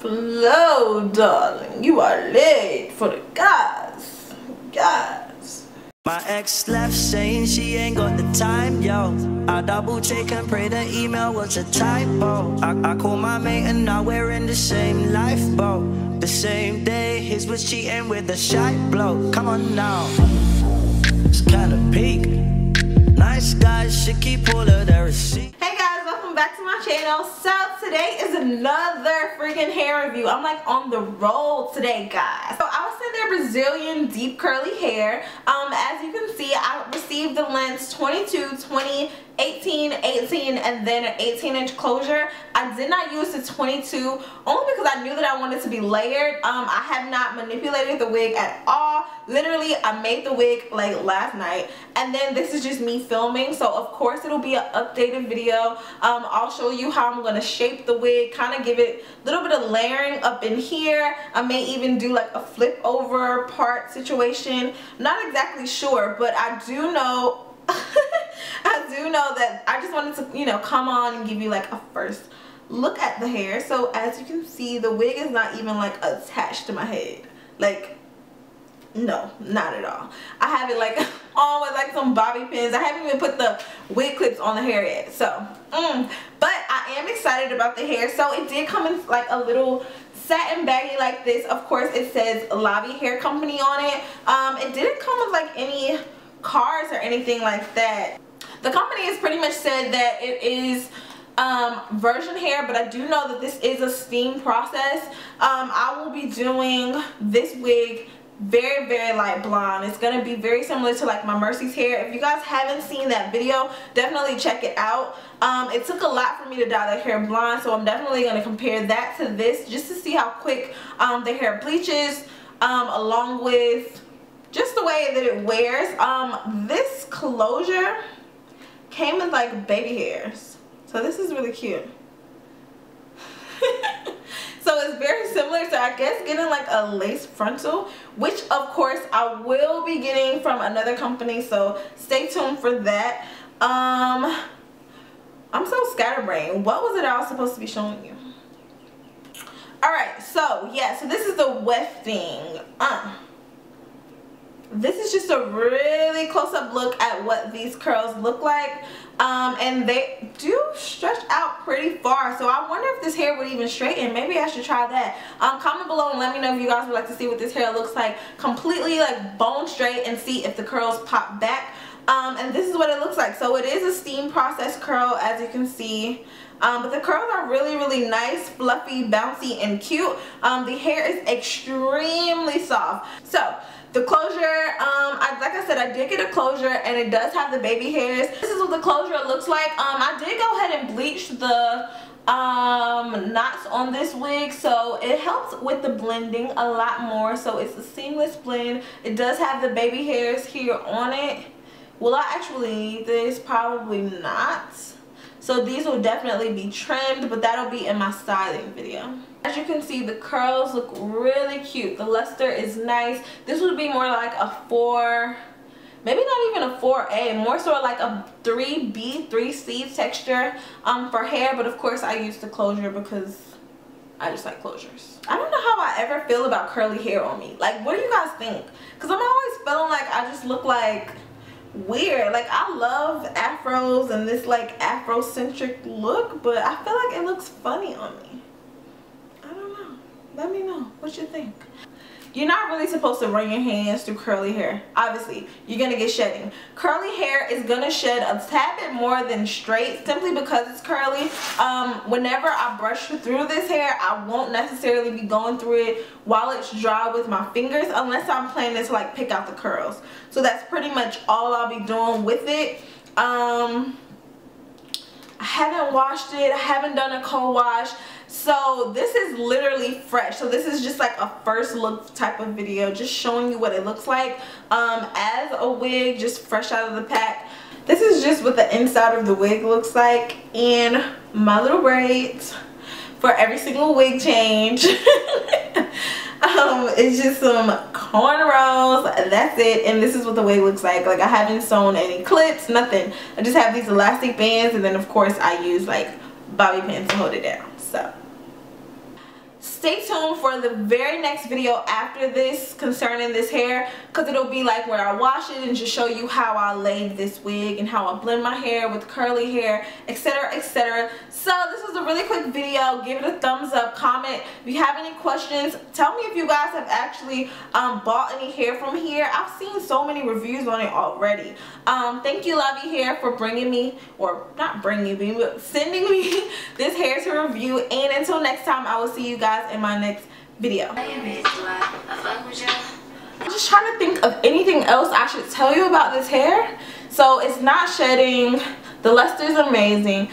Flow, darling. You are late for the guys. Guys. My ex left saying she ain't got the time, yo. I double check and pray the email was a typo. I, I call my mate and now we're in the same lifeboat. The same day, his was cheating with a shy bloke. Come on now, it's kinda peak. Nice guys should keep all of their receipts. Hey guys, welcome back to my channel. So today is another freaking hair review. I'm like on the roll today, guys. So I was in their Brazilian deep curly hair. Um, as you can see, I received the lengths 22, 20, 18, 18, and then an 18 inch closure. I did not use the 22 only because I knew that I wanted to be layered. Um, I have not manipulated the wig at all. Literally, I made the wig like last night, and then this is just me filming. So of course it'll be an updated video. Um, I'll show you how I'm gonna shape the wig, kind of give it a little bit of layering up in here. I may even do like a flip over part situation. Not exactly sure, but I do know I do know that I just wanted to, you know, come on and give you like a first look at the hair. So as you can see, the wig is not even like attached to my head. Like, no, not at all. I have it like on with like some bobby pins. I haven't even put the wig clips on the hair yet. So, mm. but I am excited about the hair. So it did come in like a little satin baggy like this. Of course, it says Lavy Hair Company on it. Um, it didn't come with like any cards or anything like that. The company has pretty much said that it is um, virgin hair, but I do know that this is a steam process. Um, I will be doing this wig very very light blonde it's gonna be very similar to like my Mercy's hair if you guys haven't seen that video definitely check it out um, it took a lot for me to dye the hair blonde so I'm definitely gonna compare that to this just to see how quick um, the hair bleaches um, along with just the way that it wears um this closure came with like baby hairs. So this is really cute. So it's very similar to I guess getting like a lace frontal which of course I will be getting from another company so stay tuned for that. Um I'm so scatterbrained. What was it I was supposed to be showing you? Alright so yeah so this is the wefting uh this is just a really close-up look at what these curls look like. Um, and they do stretch out pretty far. So I wonder if this hair would even straighten. Maybe I should try that. Um, comment below and let me know if you guys would like to see what this hair looks like completely like bone straight and see if the curls pop back. Um, and this is what it looks like. So it is a steam process curl as you can see. Um, but the curls are really really nice fluffy bouncy and cute. Um, the hair is extremely soft. So the closure, um, I, like I said, I did get a closure and it does have the baby hairs. This is what the closure looks like. Um, I did go ahead and bleach the um, knots on this wig so it helps with the blending a lot more so it's a seamless blend. It does have the baby hairs here on it. Will I actually need this? Probably not. So these will definitely be trimmed but that'll be in my styling video. As you can see, the curls look really cute. The luster is nice. This would be more like a 4, maybe not even a 4A, more of like a 3B, 3C texture um, for hair. But of course, I use the closure because I just like closures. I don't know how I ever feel about curly hair on me. Like, what do you guys think? Because I'm always feeling like I just look like weird like i love afros and this like afrocentric look but i feel like it looks funny on me let me know. What you think? You're not really supposed to run your hands through curly hair. Obviously you're gonna get shedding. Curly hair is gonna shed a tad bit more than straight simply because it's curly. Um, whenever I brush through this hair I won't necessarily be going through it while it's dry with my fingers unless I'm planning to like pick out the curls. So that's pretty much all I'll be doing with it. Um, I haven't washed it I haven't done a co-wash so this is literally fresh. So this is just like a first look type of video just showing you what it looks like um, as a wig just fresh out of the pack. This is just what the inside of the wig looks like and my little braids for every single wig change. Um, it's just some cornrows. That's it. And this is what the wig looks like. Like I haven't sewn any clips nothing. I just have these elastic bands and then of course I use like bobby pins to hold it down. So stay tuned for the very next video after this concerning this hair because it'll be like where I wash it and just show you how I laid this wig and how I blend my hair with curly hair etc etc so this was a really quick video. Give it a thumbs up comment. If you have any questions tell me if you guys have actually um, bought any hair from here. I've seen so many reviews on it already. Um, thank you Lavy Hair for bringing me or not bringing me but sending me this hair to review. And until next time I will see you guys in my next video. I'm just trying to think of anything else I should tell you about this hair. So it's not shedding. The luster is amazing.